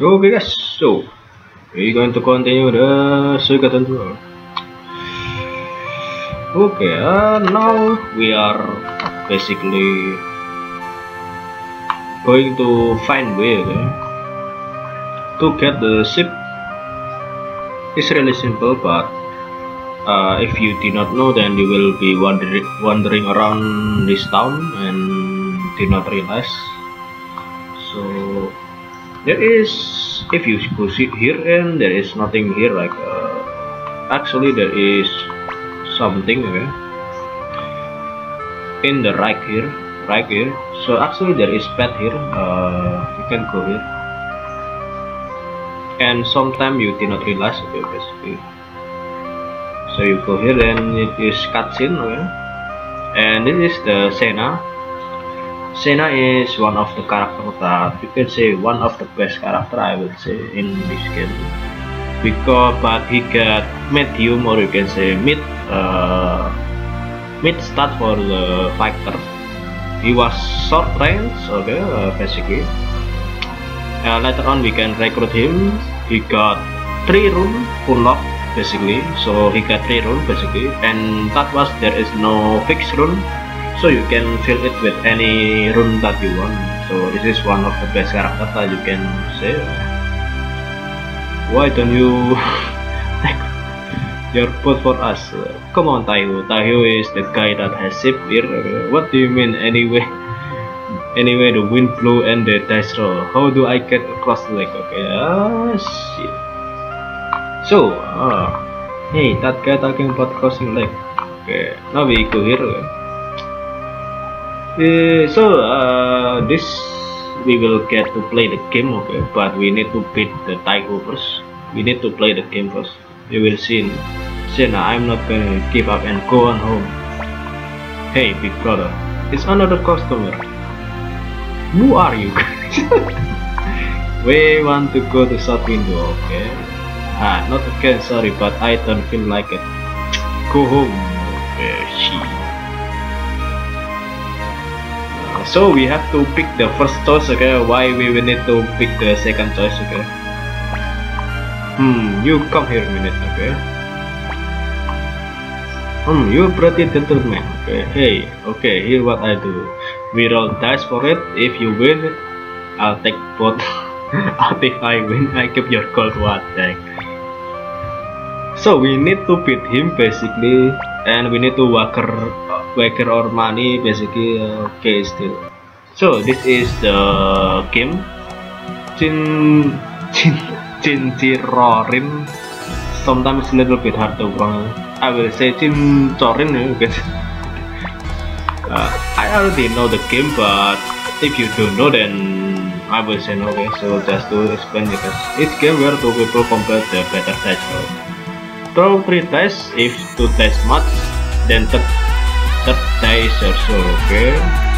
Okay guys, so we're going to continue the Suikoden tour. Okay, uh, now we are basically going to find way okay, to get the ship. It's really simple, but uh, if you do not know, then you will be wandering wandering around this town and did not realize. So there is if you go here and there is nothing here like uh, actually there is something okay? In the right here right here. So actually there is pet here uh, you can go here. And sometimes you did not realize okay basically. So you go here and it is cutscene okay? And this is the Sena Sena is one of the character that you can say one of the best character I would say in this game. Because but he got medium or you can say mid uh, mid start for the fighter. He was short range okay uh, basically. Uh, later on we can recruit him. He got three rune unlock basically. So he got three room basically. And that was there is no fixed rune so you can fill it with any rune that you want. So this is one of the best characters that you can say. Why don't you take your boat for us? Come on Taiho Taiho is the guy that has ship here what do you mean anyway? Anyway the wind blew and the dice roll. How do I get across the lake? Okay ah shit. So uh, hey that guy talking about crossing lake. Okay now we go here uh, so uh, this we will get to play the game okay? But we need to beat the Taiho first. We need to play the game first. You will see. Sena I'm not gonna give up and go on home. Hey big brother it's another customer. Who are you we want to go to south window okay? Ah not again sorry but I don't feel like it. Go home okay she so we have to pick the first choice okay? Why we will need to pick the second choice okay? Hmm you come here a minute okay? Hmm you're pretty gentleman okay? Hey okay here what I do. We roll dice for it. If you win I'll take both. Out if I win I keep your gold what dang so we need to beat him basically. And we need to wagger wagger our money basically uh, okay still. So this is the game. Chin Chin Chinchirorin sometimes a little bit hard to pronounce. I will say Chinchorin because uh, I already know the game but if you don't know then I will say no okay? So just to explain because it's game where two people compare the better roll throw three dice if two dice match then third, third dice or so okay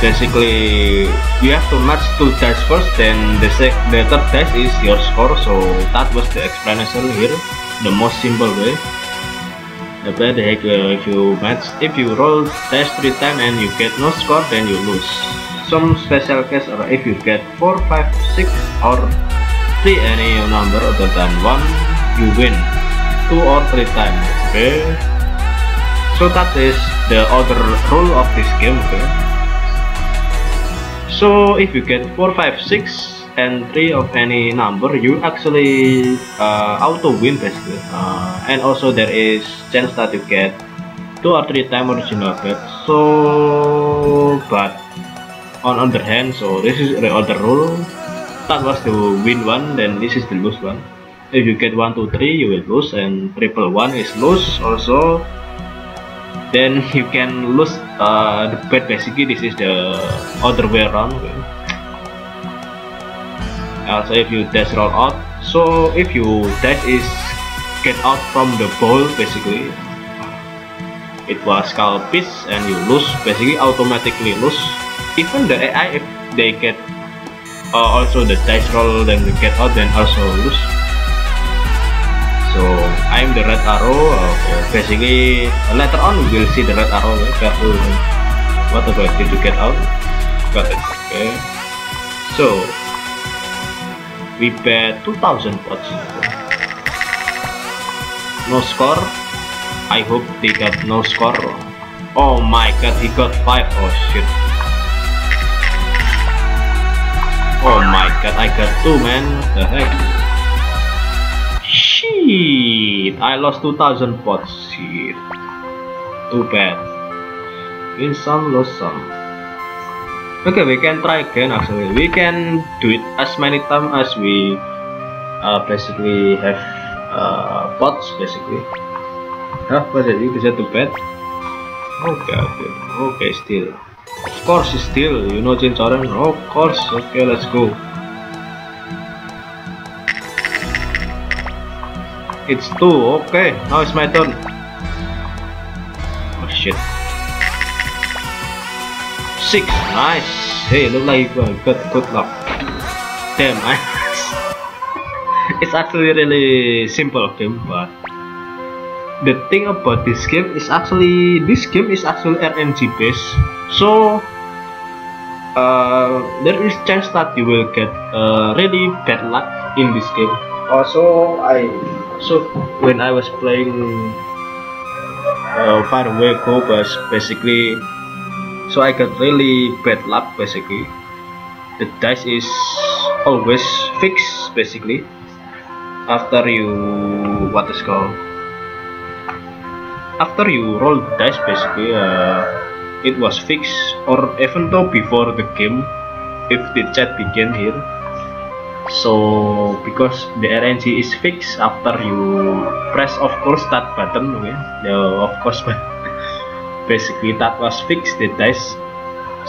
basically you have to match two dice first then the sec the third dice is your score. So that was the explanation here the most simple way. The bad heck uh, if you match if you roll dice three times and you get no score then you lose. Some special case or if you get 4 5 6 or 3 any number other than 1 you win. 2 or 3 times okay so that is the other rule of this game okay? So if you get 4 5 6 and 3 of any number you actually uh, auto win basically. Uh, and also there is chance that you get 2 or 3 time original bet so but on other hand so this is the other rule. That was the win one then this is the lose one. If you get 1 2 3 you will lose and triple one is lose also then you can lose uh, the bet basically this is the other way around also if you dash roll out so if you dash is get out from the ball basically it was pitch and you lose basically automatically lose. Even the AI if they get uh, also the dice roll then they get out then also lose so I'm the red arrow. Okay. basically later on we will see the red arrow careful what about you get out? Got it okay so we bet 2000 pots no score. I hope they got no score. Oh my god he got 5 oh shit. Oh my god I got 2 man. The heck shit I lost 2000 pots. Shit. Too bad. Win some lose some. Okay we can try again actually. We can do it as many times as we uh, basically have uh, pots basically. Huh? Was it? You can to bed okay okay. Okay still. Of course still. You know James Oren? Of course. Okay let's go it's two okay now it's my turn oh shit Six, nice. Hey, look like uh, good, good luck. Damn, I. it's actually really simple game, but the thing about this game is actually this game is actually RNG based. So uh, there is chance that you will get uh, really bad luck in this game. Also, I so when I was playing uh, Far Away Go, was basically so I got really bad luck basically. The dice is always fixed basically after you what is called? After you roll dice basically uh, it was fixed or even though before the game if the chat begin here so because the RNG is fixed after you press of course that button okay? Yeah, of course basically that was fixed the dice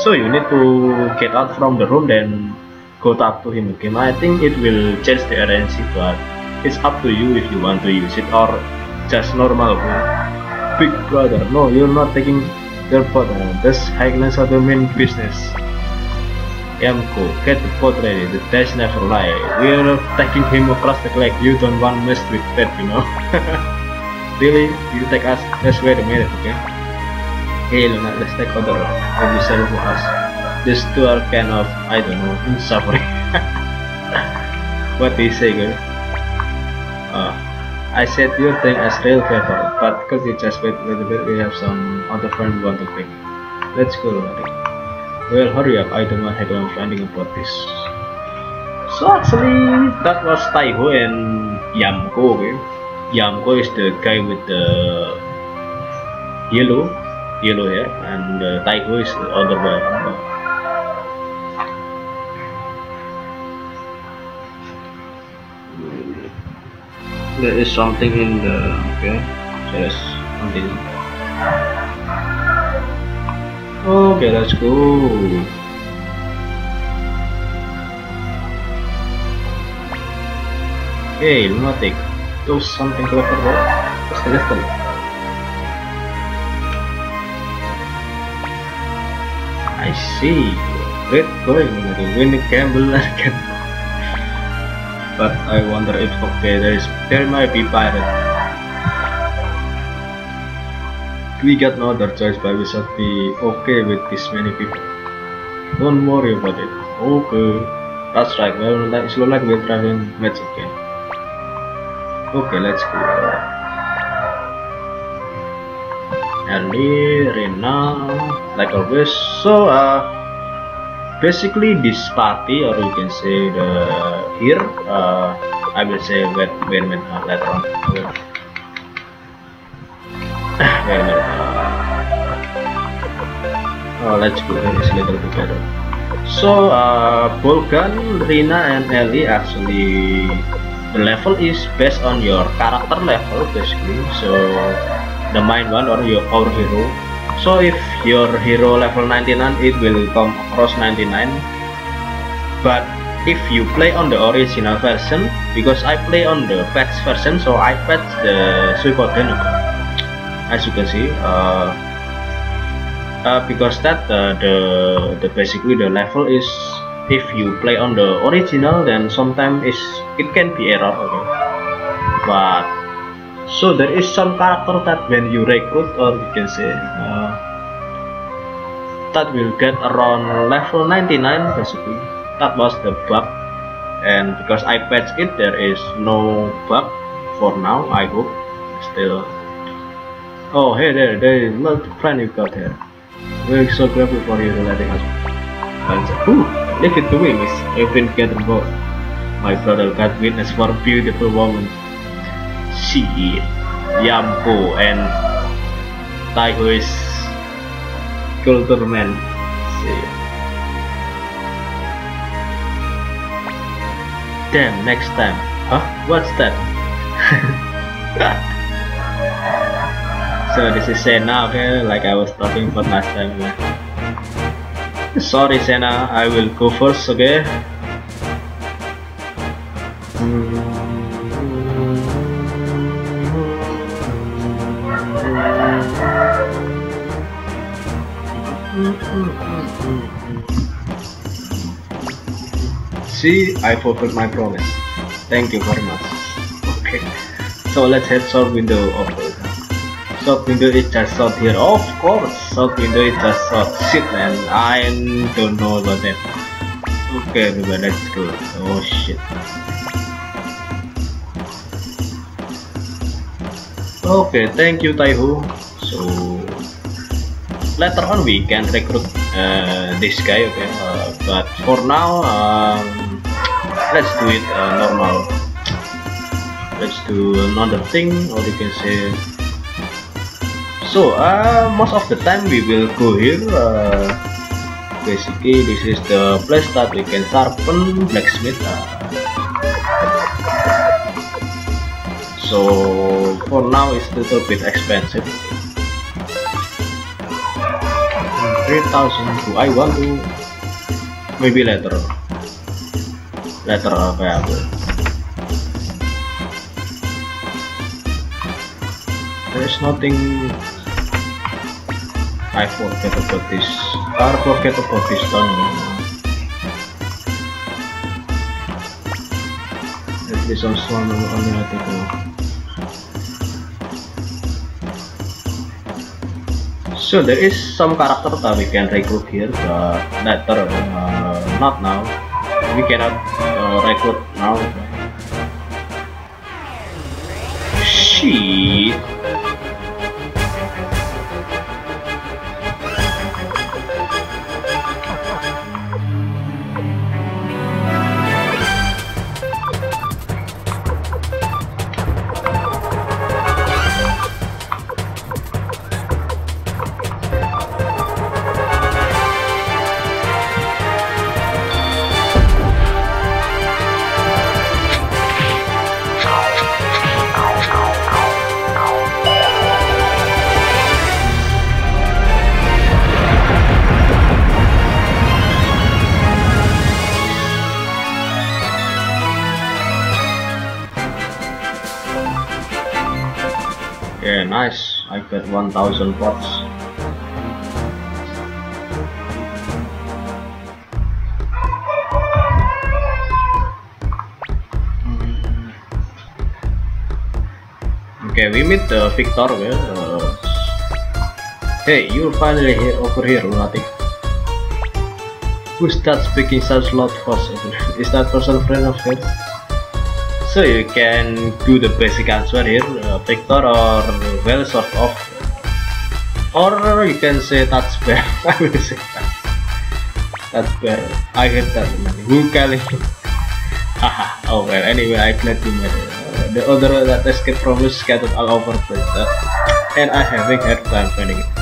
so you need to get out from the room then go talk to him again I think it will change the RNG but it's up to you if you want to use it or just normal big brother no you're not taking your pot this Highlands are the main business Yamko, get the pot ready, the dice never lie. We're taking him across the lake, you don't want mess with that, you know. really? You take us? Just wait a minute, okay? Hey Luna, let's take other of the serve for us. These two are kind of, I don't know, in suffering. what do you say, girl? Uh, I said your thing as real favor, but could you just wait a little bit? We have some other friend want to pick. Let's go, Luna. Well, hurry up, I don't want anyone finding about this. So actually, that was Taiho and Yamko, okay? Yamko is the guy with the yellow yellow hair and uh, Taiho is the other guy. There is something in the okay. So let's continue. Okay, let's go. Hey, lunatic. Do something clever, bro. What's the left I see. Great going win the gamble but I wonder if okay there is there might be pirate. We got no other choice but we should be okay with this many people. Don't worry about it. Okay. That's right, well it's like we're driving match again. Okay, let's go. Ellie, Rena, like always. So uh, basically this party, or you can say the here, uh, I will say a minute uh, later on. A. Uh, let's go this little bit better. So uh, Rina, and Ellie actually the level is based on your character level basically. So the main one or your our hero so if your hero level 99 it will come across 99 but if you play on the original version because I play on the patch version so I patch the Super Suikoden as you can see uh, uh, because that uh, the the basically the level is if you play on the original then sometimes it can be error okay. But so there is some character that when you recruit or you can say uh, that will get around level 99 basically. That was the bug. And because I patched it there is no bug for now I hope. Still oh hey there there is little friend you've got here. We're so grateful for you letting us Ooh, leave it to me miss Evelyn get involved my brother got witness for a beautiful woman. She Yampo and Taiho is culture man see. Damn next time. Huh? What's that so this is Sena okay like I was talking about last time sorry Sena I will go first okay See, I fulfilled my promise. Thank you very much. Okay, so let's head south window over. South window is just south here. Of course, south window is just south. Shit, man, I don't know about that. Okay, everybody, let's go. Oh shit. Okay, thank you, Taihu. So later on we can recruit uh, this guy. Okay, uh, but for now. Um, let's do it uh, normal let's do another thing or you can say so uh, most of the time we will go here uh, basically this is the place that we can sharpen blacksmith uh, so for now it's a little bit expensive 3000 do I want to maybe later letter available. There is nothing I forget about this. I forget about this stone. At least I'm one only article. So there is some character that we can recruit here, but later, uh, not now. We cannot record now shit nice I get 1000 pots Okay, we meet uh, Viktor. Uh, hey, you're finally here over here, lunatic. Who's that speaking such loud voice? Is that person a friend of yours? so you can do the basic answer here uh, Viktor or well sort of or you can say that's bear I will say that that's bear I hate that who calling haha oh well anyway I made it uh, the other that escape from is scattered all over place uh, and I having hard time finding it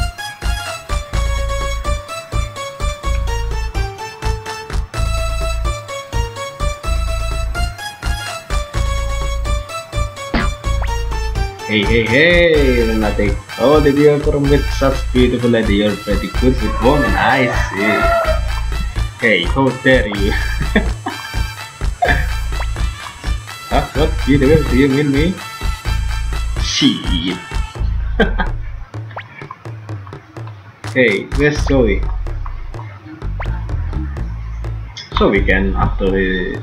Hey, hey, hey, Renate. Oh, did you ever meet such beautiful lady? You're pretty good with women. I see. Hey, how dare you? huh? What? You do, do you mean me? Shit. hey, where's Zoe? So we can actually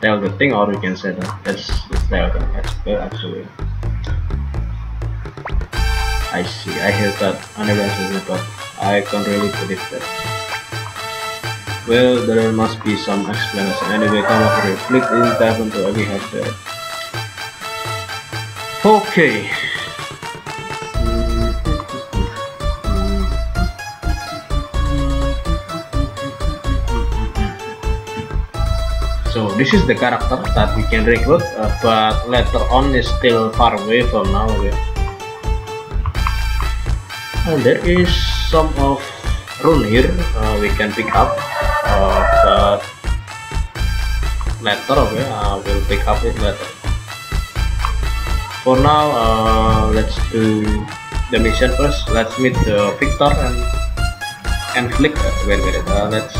tell the thing or we can say that let's, let's tell actually. I see. I hear that anniversary, but I can't really predict that. Well, there must be some explanation. Anyway, come over here. Click in tab until we have that. Okay. So this is the character that we can recruit, uh, but later on is still far away from now. Yeah. And there is some of rune here. Uh, we can pick up uh, but later okay uh, we'll pick up it later for now uh, let's do the mission first. Let's meet the Viktor and and Flik. Uh, wait wait uh, let's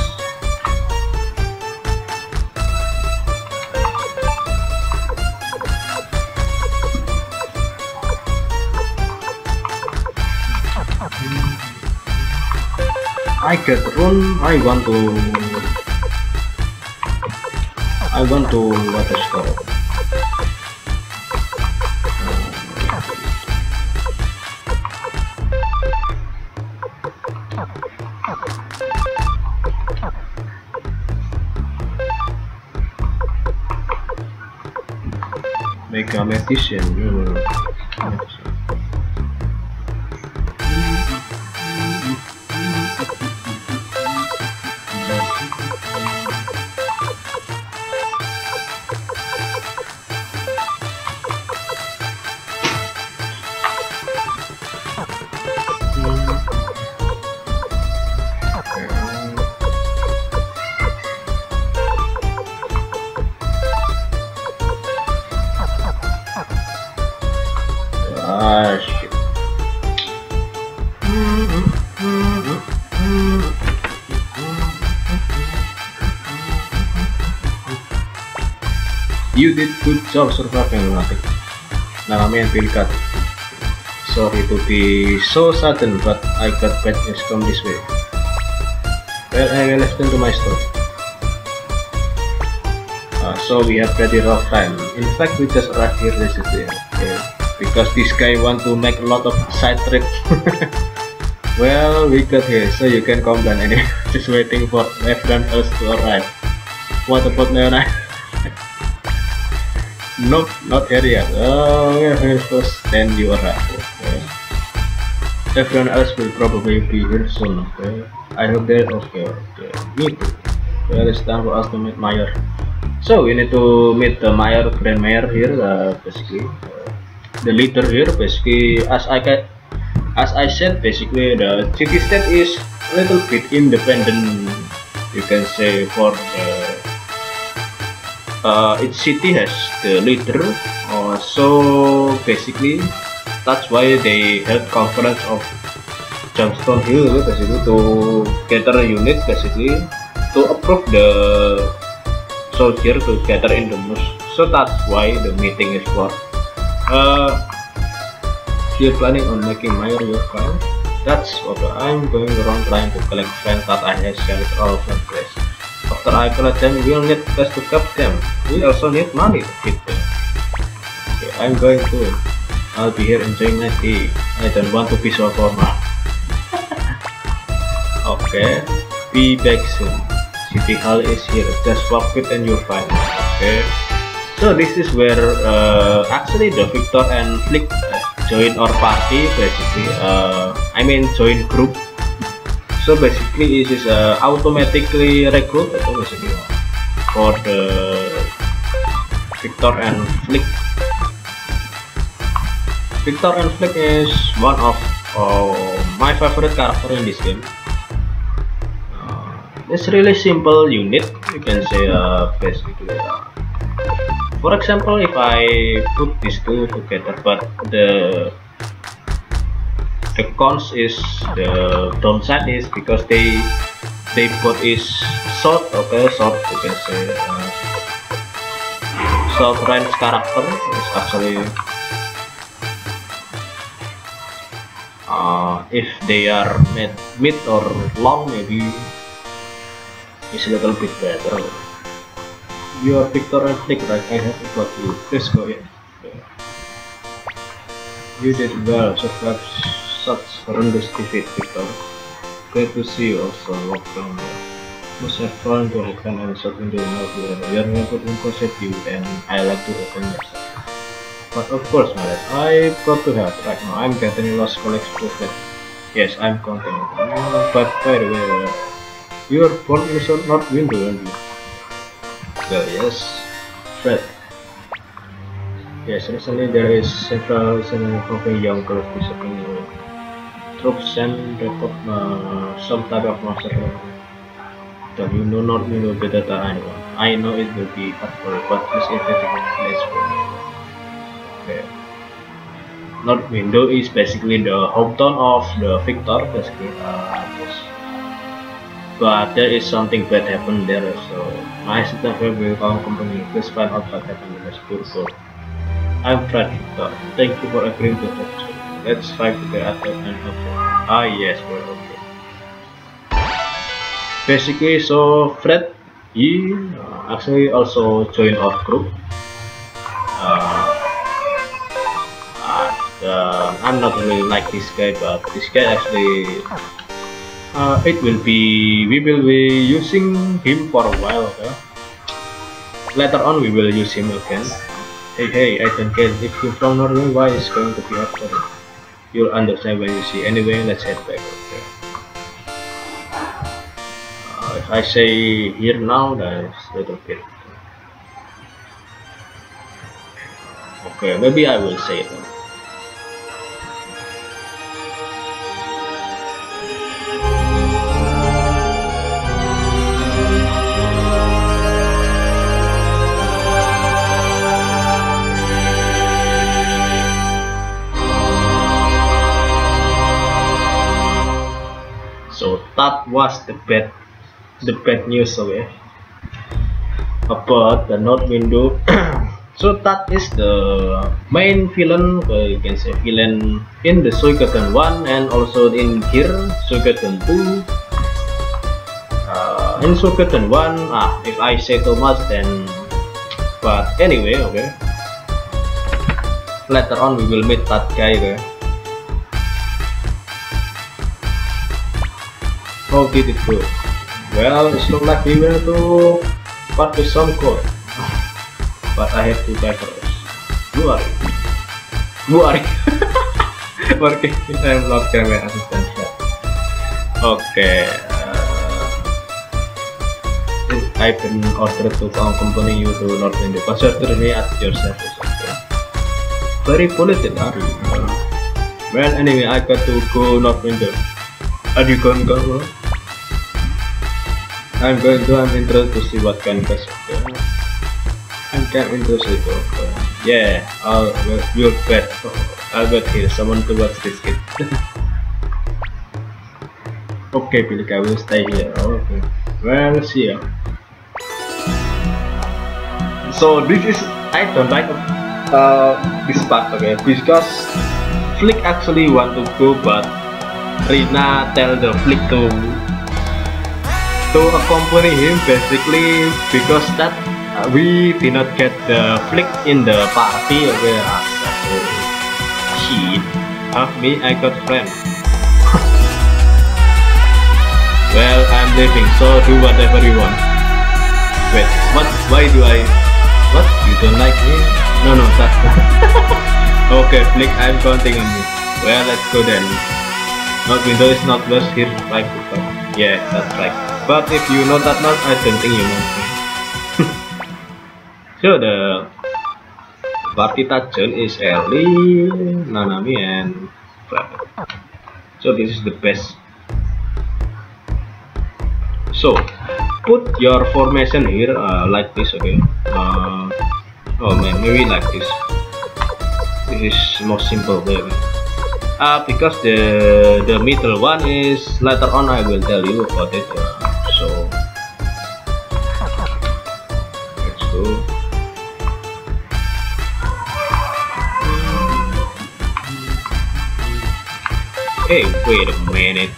I get run I want to I want to what is called make a magician. You did good job surviving lunatic. And Pilkat. Sorry to be so sudden, but I got bad news come this way. Well, I will explain to my story. Uh, so we have pretty rough time. In fact, we just arrived here recently. Okay. Because this guy want to make a lot of side trip. well, we got here, so you can come down anyway. just waiting for everyone else to arrive. What about Leonard? Nope, not yet. Oh, yeah, first, then you arrive. Okay. Everyone else will probably be here soon, okay? I hope they're okay, okay. Me too. Well, it's time for us to meet Mayor. So, we need to meet the Mayor, Grand Mayor here, uh, basically. Uh, the leader here, basically, as I can, as I said, basically, the city state is a little bit independent, you can say, for the uh, each city has the leader. Uh, so basically that's why they held conference of Gemstone Hill basically to gather unit basically to approve the soldier to gather in the moose. So that's why the meeting is for uh, you're planning on making mayor your friend. That's what I'm going around trying to collect friends that I have scattered all the place after I collect them, we'll need cash to cap them. We also need money to feed them. Okay, I'm going to. I'll be here enjoying my tea. I don't want to be so formal. okay, be back soon. City Hall is here. Just walk it and you're fine. Okay. So this is where uh, actually the Victor and Flick uh, join our party basically. Uh, I mean join group so basically it is uh, automatically recruit basically. For the Victor and Flick. Victor and Flick is one of uh, my favorite character in this game. Uh, it's really simple unit you can say uh, basically uh, for example if I put these two together but the the cons is the downside is because they they both is short okay short you can say uh, short range character is actually uh, if they are mid mid or long maybe is a little bit better. You are Victor and Flick right? I have got you please go in you did well survive such defeat, Viktor. Glad to see you also walk down must have fun to open and shot in the north we are going to you and I like to open yourself. But of course my lad, I got to help right now. I'm getting lost collect profit. Yes, I'm counting. But by the way, uh, your phone is not window only. So yes, Fred. Yes, recently there is several involving young girls disappearing and report uh, some type of monster that you know not know the data anyone. I know it will be hard but please investigate place for me. Okay. Not window is basically the hometown of the Victor basically uh, but there is something bad happened there so my assistant will come company please find out what happened in the school I'm Fred Victor. Thank you for agreeing to that. Let's fight together at and okay. Ah yes, well okay. Basically, so Fred, he uh, actually also joined our group. Uh, uh, I'm not really like this guy, but this guy actually, uh, it will be, we will be using him for a while, okay? Later on, we will use him again. Hey hey, I don't care if you're from Norway, why is going to be hard for you? You'll understand when you see. Anyway, let's head back. Okay. Uh, if I say here now, that's little bit. Okay, maybe I will say it. That was the bad the bad news okay. About the north window. So that is the main villain uh, you can say villain in the Suikoden 1 and also in here Suikoden 2 uh, in Suikoden 1 ah if I say too much then but anyway okay. Later on we will meet that guy okay How did it go? Well, it looks like we went to part with some code. But I have two typers. You are You are Working I'm not camera assistant Okay. Uh, I've been ordered to company you to not in the password me at your service. Okay. Very polite, are you? Well, anyway, I got to go not window. Are you going to go? I'm going to I'm to see what kind of okay. I'm of interested okay. Yeah, I'll we'll bet I'll bet here someone to watch this kid. okay, Billy, I will stay here. Okay. Well, see ya. So this is I don't like uh, this part okay because Flik actually want to go but Rina tell the Flik to to accompany him basically because that uh, we did not get the Flik in the party okay shit huh? Me I got friend. Well I'm leaving so do whatever you want. Wait what why do I what? You don't like me? No no that's okay Flik I'm counting on you. Well let's go then. North window is not worse here like yeah that's right but if you know that much, I don't think you know. so the party Tajon is Ellie, Nanami, and Flappy. So this is the best. So put your formation here uh, like this, okay? Uh, oh man, maybe like this. This is more simple way. Uh, because the the middle one is later on I will tell you about it. Uh, hey wait a minute.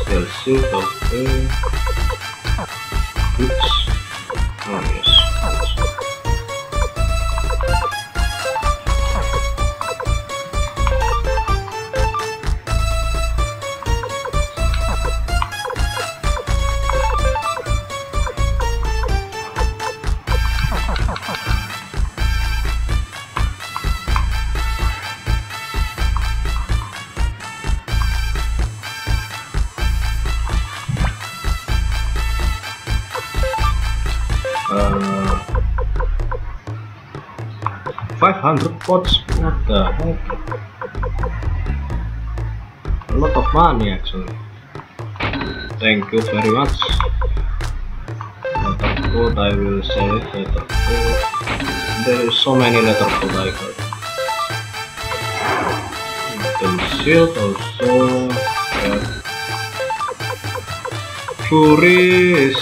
Still suit okay oops. Oh yes 500 pots. What the heck? A lot of money actually. Thank you very much. Letter code I will save letter code. There is so many letter code I got. Item shield also. Yeah. Fury is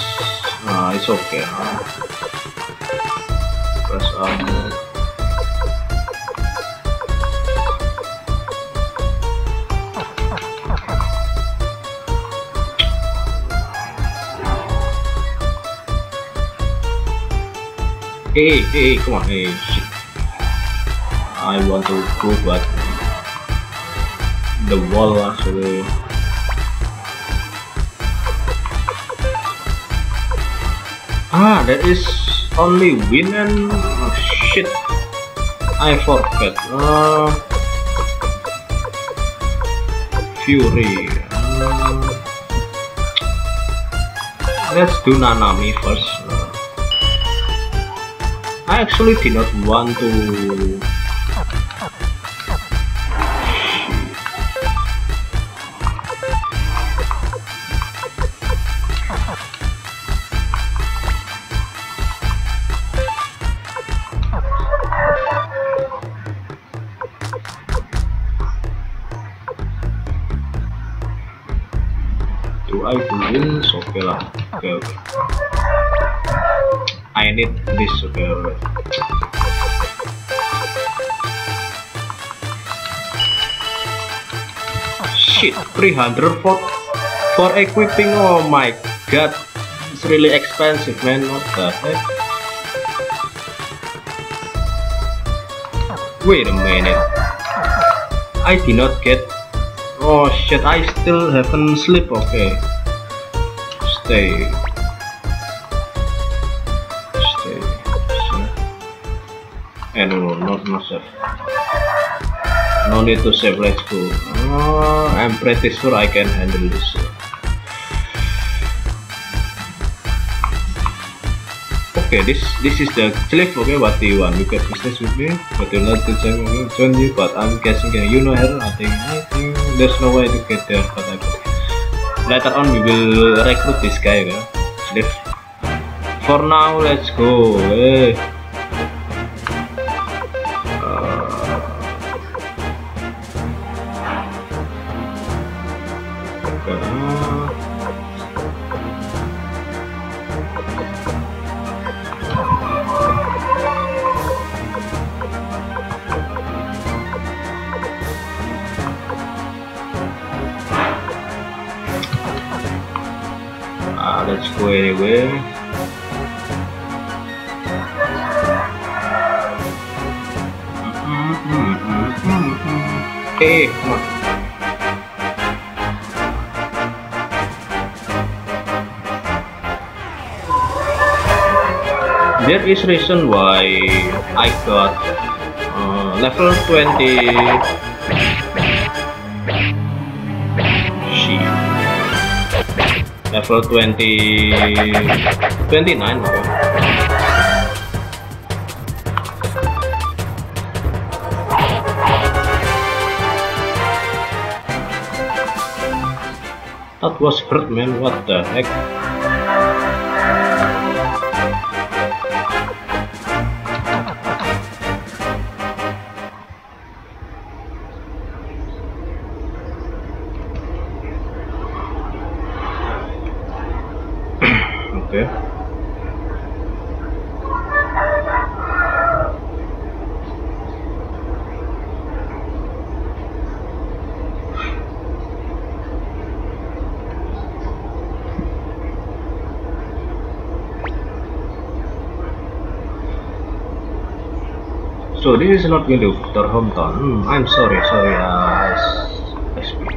ah, it's okay. Press Hey, hey, come on, hey, shit. I want to go but the wall actually Ah, there is only and oh shit. I forget. Uh, Fury. Uh, let's do Nanami first. Actually did not want to. Do I do wins oke okay lah. Okay, okay. I need this okay. shit 300 for for equipping oh my god it's really expensive man what the heck wait a minute I did not get Oh shit, I still haven't sleep. Okay. Stay. Need to save, let's go. Oh, I'm pretty sure I can handle this. okay this this is the cliff okay what do you want you get business with me but you're not to join you but i'm guessing you know her i think i think there's no way to get there but I later on we will recruit this guy okay? cliff for now let's go hey. Hey come on there is reason why I got uh, level 20 she level 20 29 okay. That was hurt man, what the heck? This is not to your hometown. Hmm, I'm sorry, sorry. Uh, I, speak.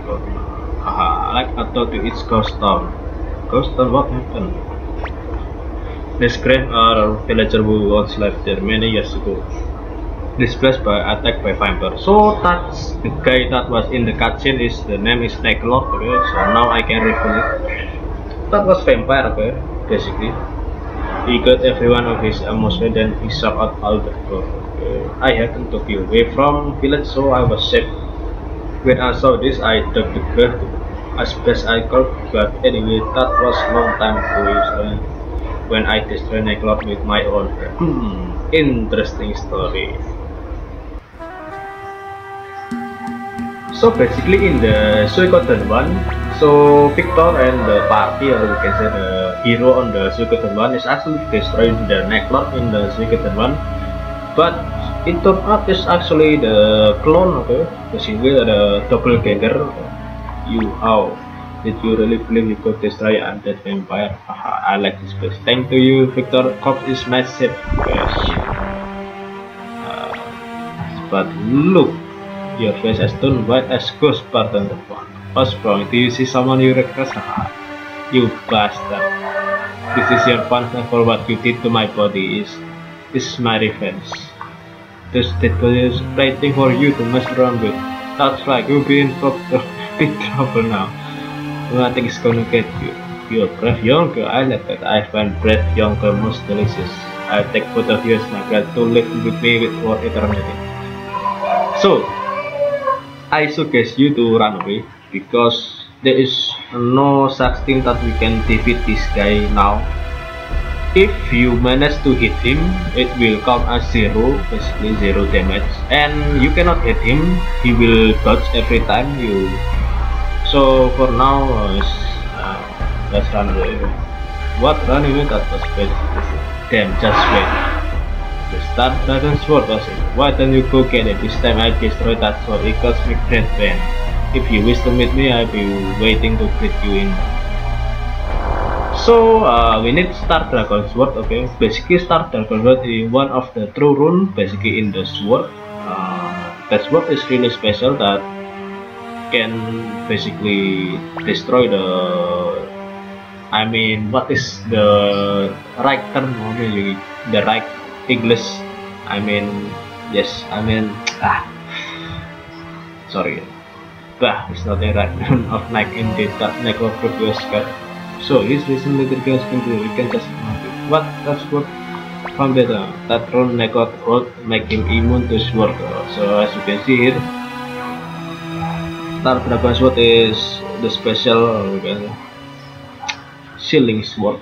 Aha, like I thought it's ghost town. Ghost town, what happened? This grave are villager who once lived there many years ago. Displaced by attack by vampire. So that's the guy that was in the cutscene is the name is Snake-Lord, okay? So now I can reveal it. That was vampire, okay? Basically. He got every one of his emotions then he shot out all the door. I happened to be away from village, so I was safe. When I saw this, I dug the grave as best I could, but anyway, that was long time ago when I destroyed Neclord with my own Hmm, interesting story. So basically in the Suikoden one, so Viktor and the party or you can say the hero on the Suikoden one is actually destroying the Neclord in the Suikoden one but it turned out is actually the clone okay? Basically the doppelganger you how did you really believe you could destroy undead vampire Haha, I like this place. Thank to you Victor. Cops is massive. Yes. Uh, but look your face as stone white as ghost pardon the fun what's wrong? Do you see someone you recognize Haha, you bastard. This is your punishment for what you did to my body. Is is my revenge the state is waiting for you to mess around with. That's right, you'll be in big trouble now. Nothing is gonna get you. You're brave younger, I like that. I find brave younger most delicious. I take both of you as my glad to live with me with for eternity. So, I suggest you to run away because there is no such thing that we can defeat this guy now if you manage to hit him it will count as zero basically zero damage. And you cannot hit him he will dodge every time you. So for now uh, let's run away. What run away that was bad damn just wait. The star dragon sword was it. Why don't you go get it? This time i destroy that sword it me great pain if you wish to meet me i'll be waiting to greet you in so uh, we need start dragon sword okay? Basically start dragon sword is one of the true rune basically in the sword uh, that sword is really special that can basically destroy the I mean what is the right term the right English I mean yes I mean ah sorry. Bah it's not the right of like in the necrophobia so his recent can do we can just what? What from the that rune Necklord would make him immune to sword so as you can see here Star Dragon Sword is the special uh, shielding sword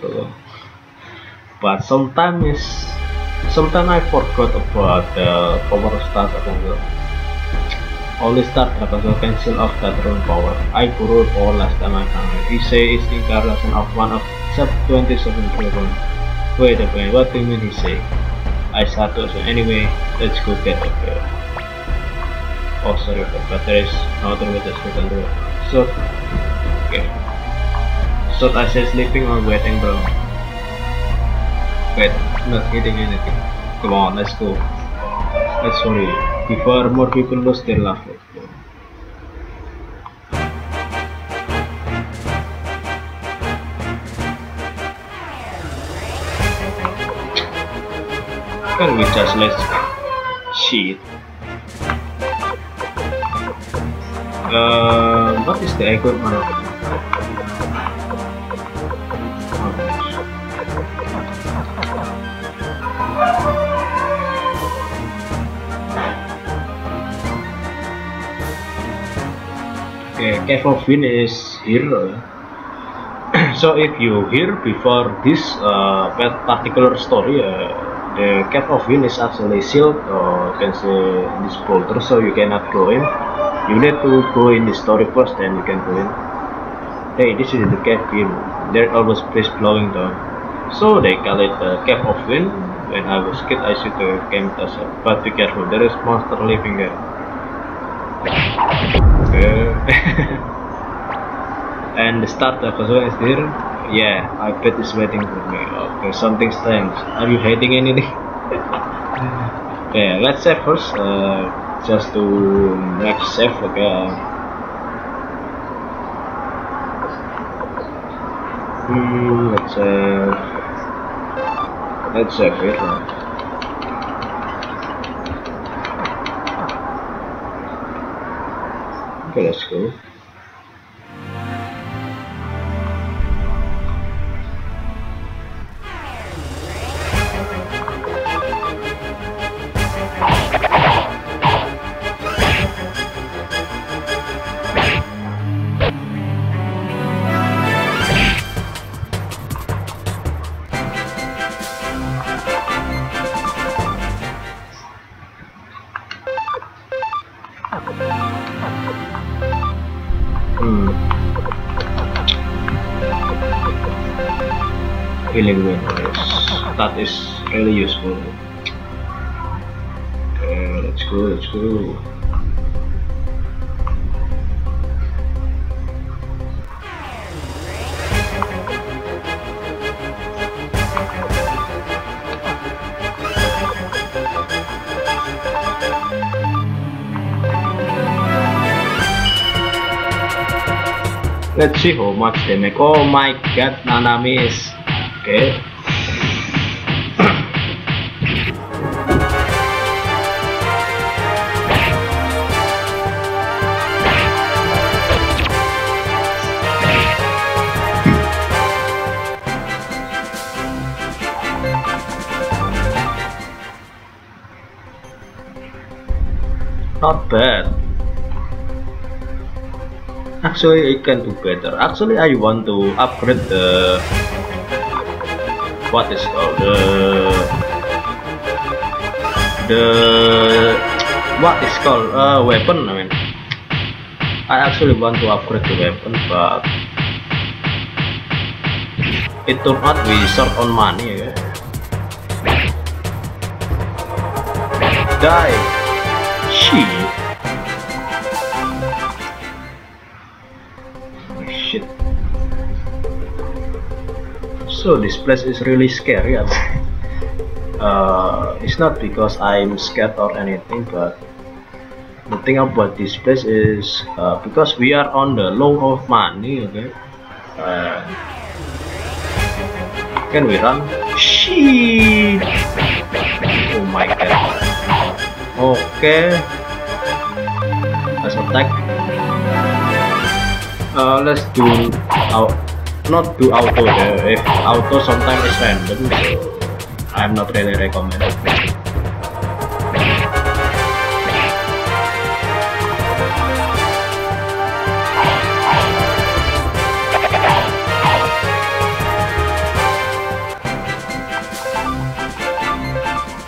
but sometimes sometimes I forgot about the power of Star Only start Rapunzel cancel off that power. I borrowed all last time I found it. He say it's incarnation of one of sub 27 dragon. Wait a minute, what do you mean he say? I start to so anyway, let's go get it there. Oh sorry but there is no other way to speak on the So okay. So I say sleeping or waiting bro. Wait, not hitting anything. Come on, let's go. Let's hurry before more people lose their life. Can we just let's shit? Uh, what is the equipment? Cave of wind is here so if you hear before this uh, particular story uh, the cave of wind is actually sealed or you can say this boulder so you cannot go in. You need to go in the story first then you can go in. Hey this is the cave wind there always place blowing down. So they call it the cave of wind when I was kid I should have came to but be careful there is monster living there and the starter also is there. Yeah, I bet it's waiting for me. Okay, something strange. Are you hiding anything? yeah, let's save first. Uh, just to make safe. Okay. Hmm, let's save. Let's save it. Okay, Let's go, let's go. Let's see how much they make. Oh my god, Nanamis. Okay. Not bad. Actually I can do better. Actually I want to upgrade the what is called? The the what is called? Uh, weapon I mean. I actually want to upgrade the weapon but it turned out we short on money okay? die shit. So this place is really scary uh, it's not because I'm scared or anything but the thing about this place is uh, because we are on the low of money okay? Uh, can we run? Shit. Oh my god. Okay attack uh, let's do our not do auto uh, if auto sometimes is random I'm not really recommend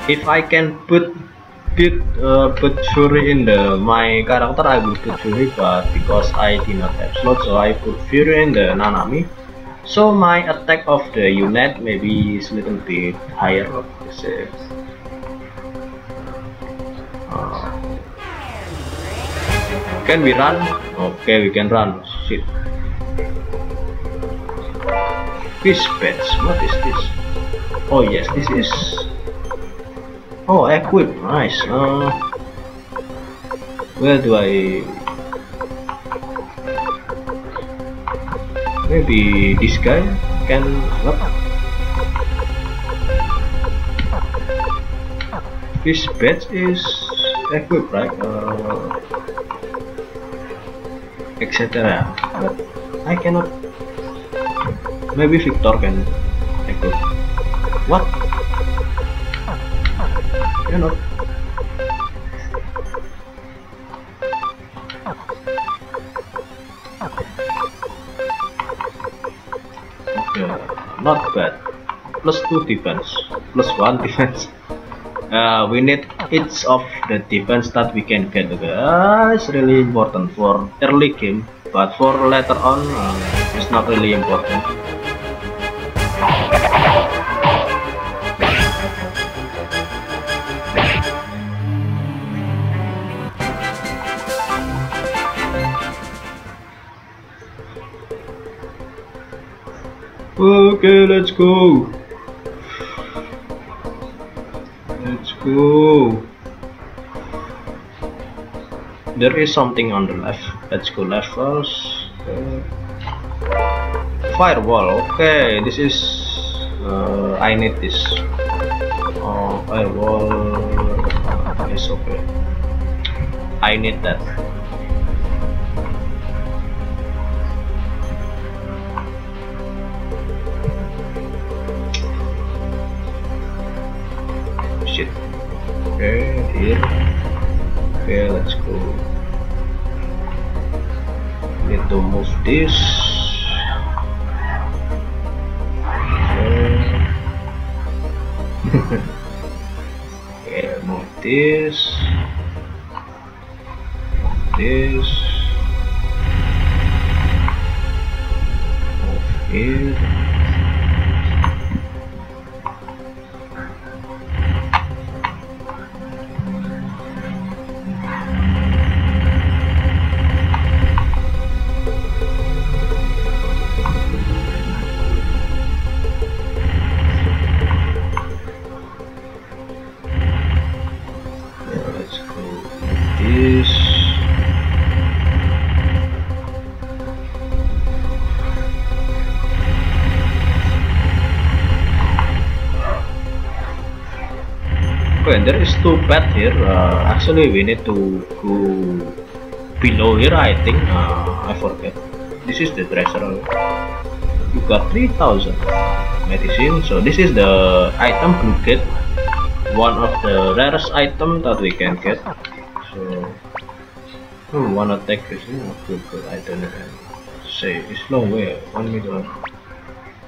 if I can put put uh, put Fury in the my character I will put Fury but because I did not have slot so I put Fury in the Nanami. So my attack of the unit maybe is a little bit higher this is uh, can we run? Okay we can run. Shit. Fish pets what is this? Oh yes this is oh equip nice uh, where do I Maybe this guy can help. This badge is equipped, right? Uh, etc. But I cannot. Maybe Viktor can equip. What? Cannot. not bad. Plus 2 defense. Plus 1 defense. Uh, we need each of the defense that we can get uh, it's really important for early game but for later on uh, it's not really important Okay, let's go. Let's go. There is something on the left. Let's go left first. Okay. Firewall. Okay, this is. Uh, I need this. Oh, firewall uh, is okay. I need that. Here. Okay let's go need to move this. Okay, okay move this. Move this There is two path here. Uh, actually, we need to go below here. I think. Uh, I forget. This is the treasure. You got 3000 medicine. So this is the item blue kit. One of the rarest item that we can get. So, hmm, one attack is not good, but I don't know. Say it's long way. One meter.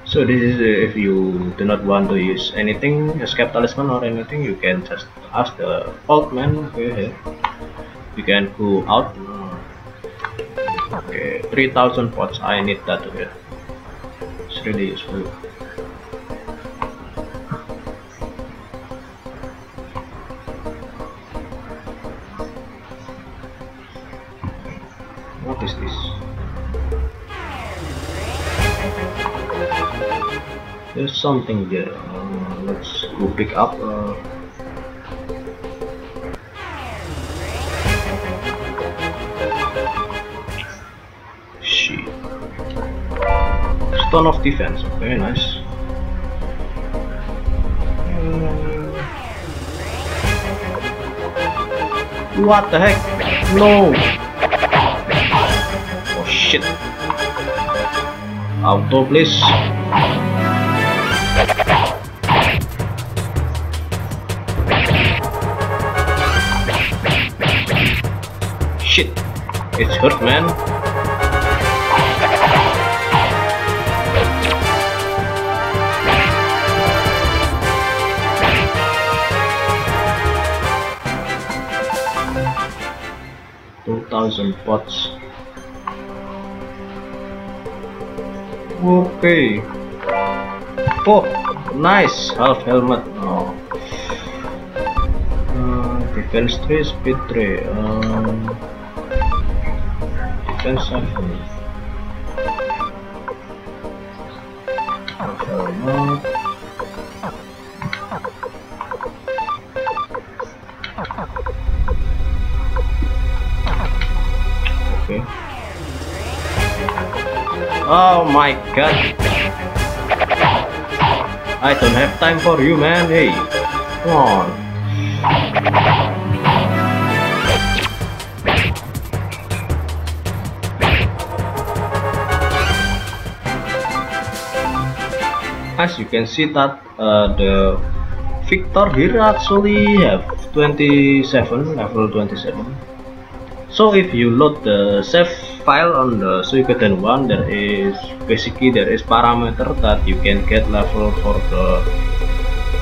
So this is uh, if you do not want to use anything, escape talisman or anything, you can just ask the old man over here. You can go out. Okay, 3000 pots. I need that here. It's really useful. Something there. Uh, let's go pick up. Uh, shit. Stone of defense. Very nice. What the heck? No! Oh shit. Auto please. It's hurt man. Two thousand pots. Okay. Oh, nice half helmet. Oh. Uh, defense 3, speed 3. Um, defense 7. Half helmet. Okay. Oh my god. I don't have time for you, man. Hey, come on. You can see that uh, the Victor here actually have 27, level 27. So if you load the save file on the Suikoden one, there is basically there is parameter that you can get level for the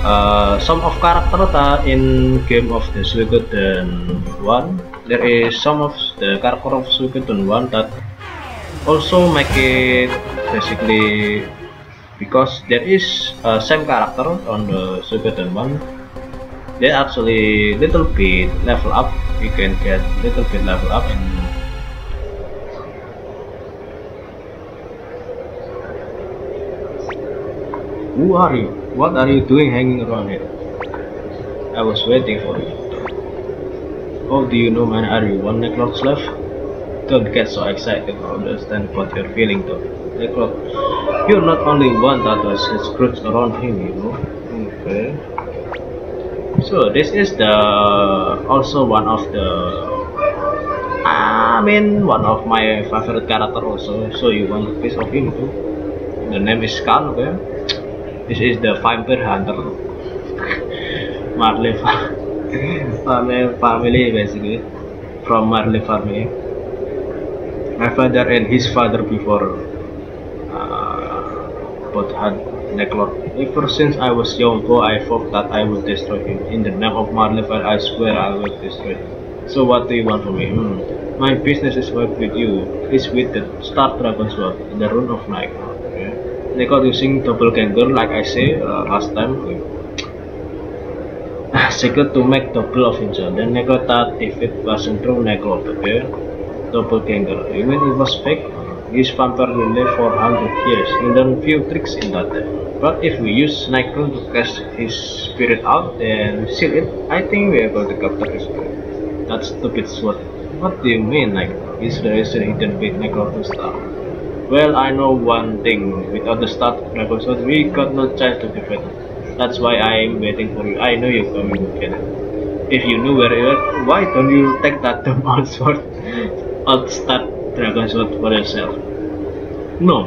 uh, some of character that in game of the Suikoden one. There is some of the character of Suikoden one that also make it basically because there is same character on the Suikoden one. They actually little bit level up. You can get little bit level up. And who are you? What are you doing hanging around here? I was waiting for you. How do you know man? Are you one Neclord left don't get so excited I understand what you're feeling though. Neclord you're not only one that was screwed around him you know. Okay. So this is the also one of the I mean one of my favorite character also. So you want a piece of him too. The name is Kahn okay? This is the vampire hunter. Marley fa- Marley family basically. From Marley family my father and his father before both had Neclord. Ever since I was young, oh, I thought that I would destroy him. In the name of Marlefer, I swear I will destroy him. So what do you want from me? Hmm. My business is work with you. It's with the Star Dragon Sword, the Rune of Night. Okay. Using doppelganger like I say uh, last time. Secret to make double of injury. Then Neko thought if it wasn't true, Neko okay. Doppelganger. Even it was fake, his vampire will live for 100 years. He learned few tricks in that. But if we use Nightcrawler to cast his spirit out and seal it, I think we are going to capture his spirit. That stupid sword. What do you mean, Nightcrawler? Is the reason hidden with Nightcrawler star? Well, I know one thing. Without the start of Sword, we got no chance to defeat it. That's why I'm waiting for you. I know you're coming it. If you knew where you why don't you take that dumb sword Dragon Sword for yourself? No,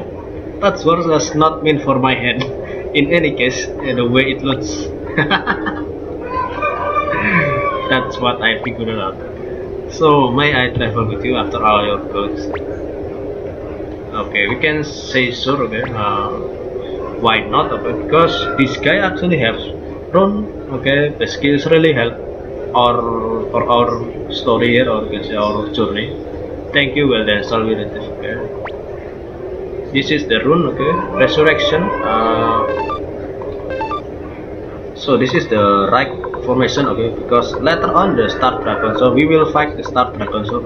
that sword was not meant for my hand. In any case, the way it looks. That's what I figured out. So, may I travel with you after all your goals? Okay, we can say sure, okay? Uh, why not? Okay? Because this guy actually has run, okay? The skills really help our, for our story here, or can say our journey. Thank you, well then, solve it, okay? This is the rune, okay? Resurrection. Uh, so this is the right formation okay because later on the star dragon so we will fight the star dragon so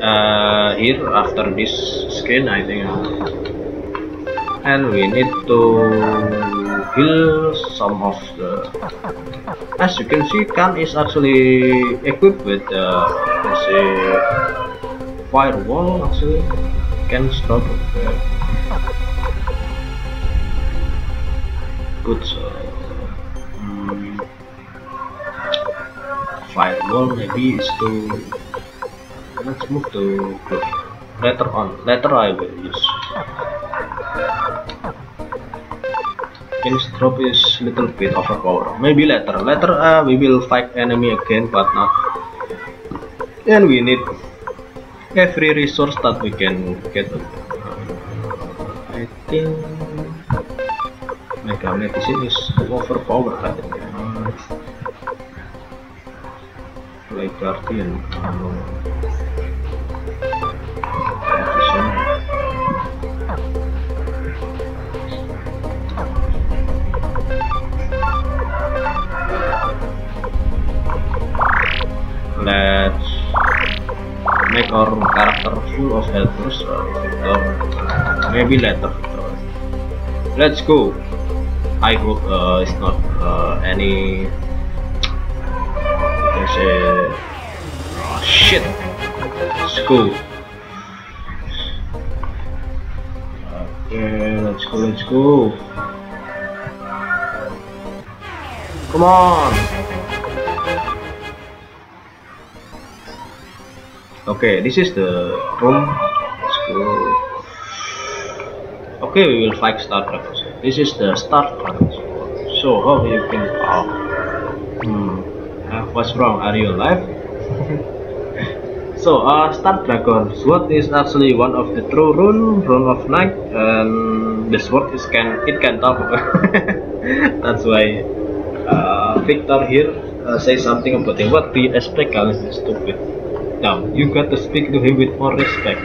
uh, here after this screen I think uh, and we need to heal some of the as you can see Kahn is actually equipped with uh, let's say firewall actually. Can stop. Good so firewall maybe is to let's move to close later on. Later I will use King's drop is little bit overpower maybe later. Later uh, we will fight enemy again but not. And we need every resource that we can get. I think Mega Medicine is overpowered I think like guardian um, let's make our character full of helpers or maybe later Viktor. let's go I hope uh, it's not uh, any there's a shit school. Okay, let's go, let's go. Come on. Okay, this is the room. Let's go. Okay, we will fight Star Trek. This is the Star Trek. So how you can? Oh. Hmm. Uh, what's wrong? Are you alive? so, uh, Star Dragon sword is actually one of the true rune, rune of night, and the sword is can it can talk. That's why uh, Viktor here uh, say something about it. What do you expect, Alice? Stupid. Now, you got to speak to him with more respect.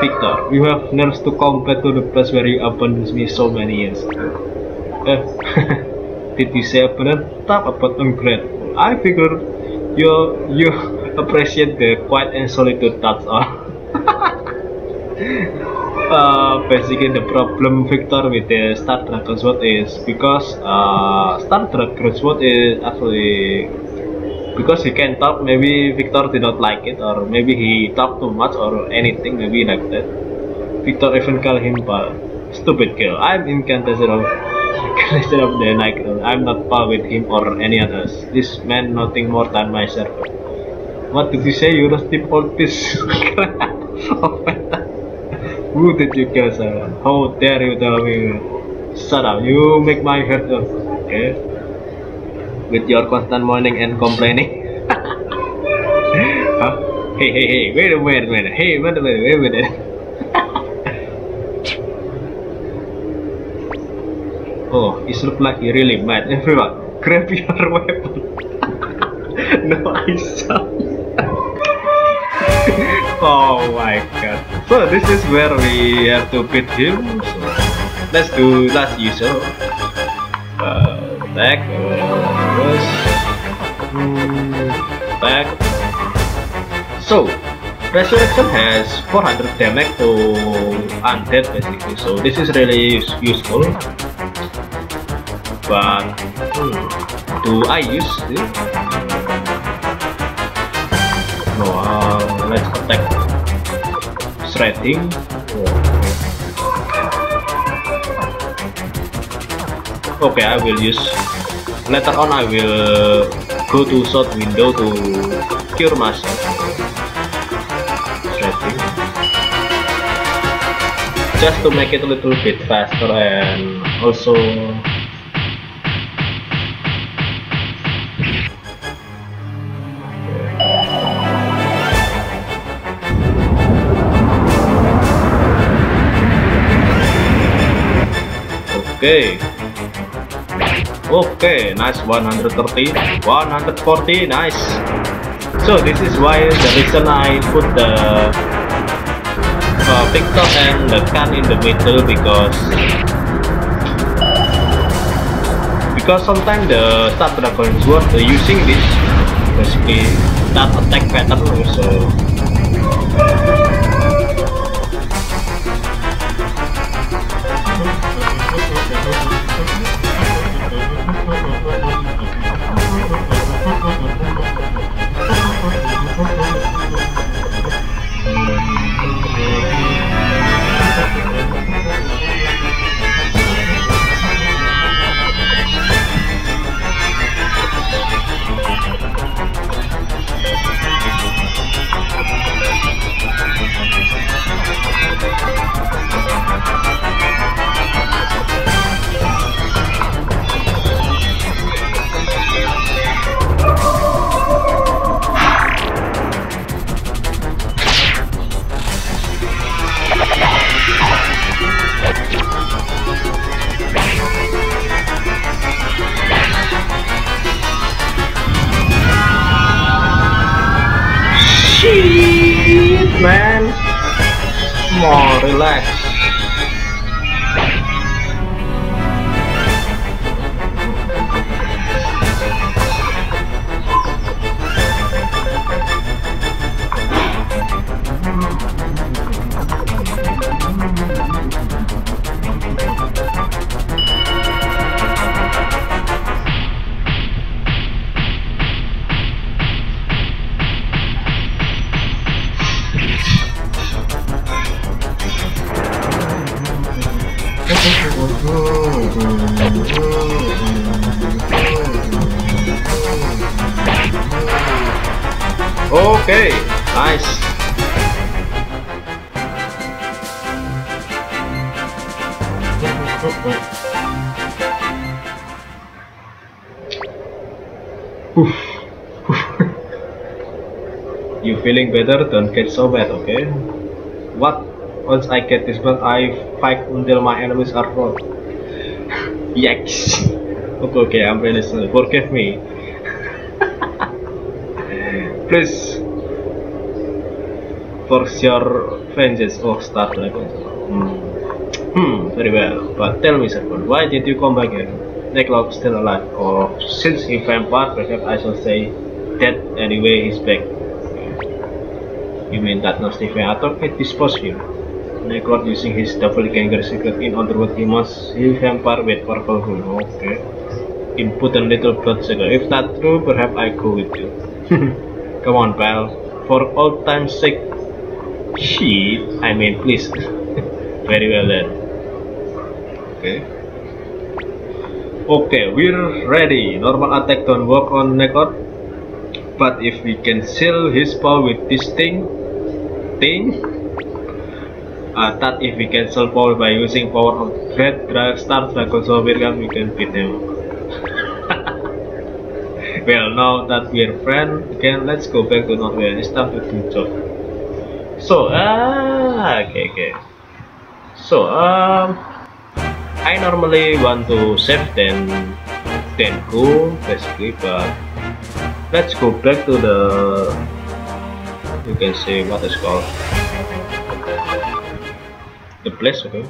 Viktor, you have nerves to compare to the place where you abandoned me so many years ago. Uh, Did you say abundant? Talk about ungrateful. I figure you you appreciate the quiet and solitude. That's all. uh, basically, the problem Viktor with the Star Trek Sword is because uh, Star Trek Sword is actually because he can talk. Maybe Viktor did not like it, or maybe he talked too much, or anything. Maybe like that. Viktor even call him a stupid girl. I'm incantation of Instead of the night, I'm not far with him or any others. This man nothing more than my servant. What did you say? You rusty old piece of Who did you kill, sir? How dare you tell me? Shut up, you make my head up. Okay? With your constant mourning and complaining. huh? Hey, hey, hey, wait a minute, wait a minute. Hey, wait a minute, wait a minute. Oh, it looks like he really mad. Everyone, grab your weapon. no, I saw. Oh my god. So this is where we have to beat him. So let's do last user. Back. Uh, back. So Resurrection has 400 damage to undead basically, so this is really useful. But hmm, do I use this? No, uh, let's attack shredding. Okay, I will use. Later on, I will go to short window to cure myself. just to make it a little bit faster and also okay nice 130 140 nice. So this is why the reason I put the uh, Victor and the can in the middle because because sometimes the start dragon sword using this. Basically that attack pattern so man. Come on, relax. Okay, nice. you feeling better? Don't get so bad, okay? What? Once I get this one, I fight until my enemies are gone. Yikes! okay, okay, I'm really sorry. Forgive me. please force your vengeance or start like hmm. hmm, very well. But tell me, second, why did you come back here? Neclord still alive, or since he vampire, perhaps I shall say dead anyway he's back. You mean that nasty Viktor can dispose him? Neclord using his doppelganger secret in other words he must heal vampire with purple rune. Okay. Input a little blood sugar. If not true, perhaps I go with you. Come on, pal. For old time's sake. Shit. I mean, please. Very well then. Okay. Okay, we're ready. Normal attack don't work on Neclord. But if we can seal his power with this thing, thing, uh, that if we can cancel power by using power of Red Drag Star Dragon Sovereign, we can beat him. well now that we're friends again let's go back to Norway and start with job so ah okay okay. So um I normally want to save then then go basically but let's go back to the you can see what is called. The place okay.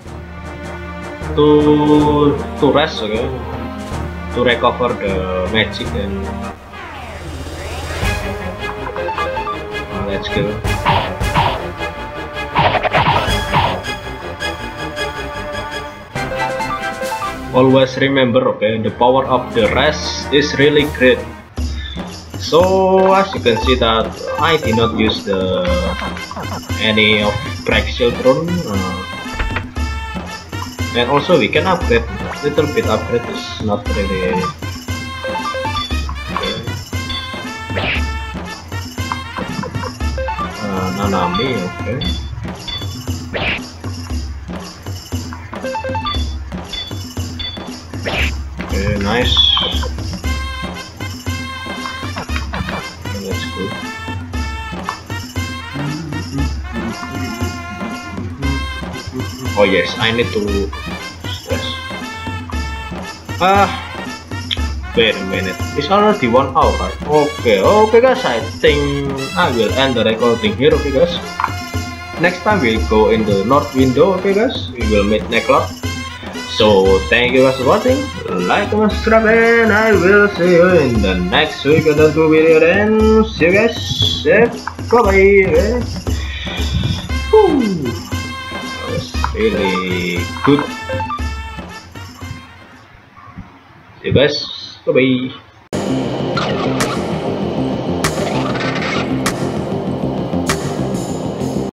To to rest okay. To recover the magic and let's go always remember okay the power of the rest is really great so as you can see that I did not use the any of break children uh, and also we can upgrade little bit upgrade is not really okay. uh, Nanami okay okay nice. Oh yes I need to stress. Ah wait a minute. It's already one hour. Okay okay guys I think I will end the recording here okay guys. Next time we go in the north window okay guys. We will meet Neclord so thank you guys for watching like comment subscribe and I will see you in the next week of the video then see you guys bye bye really good. See you guys. Bye bye.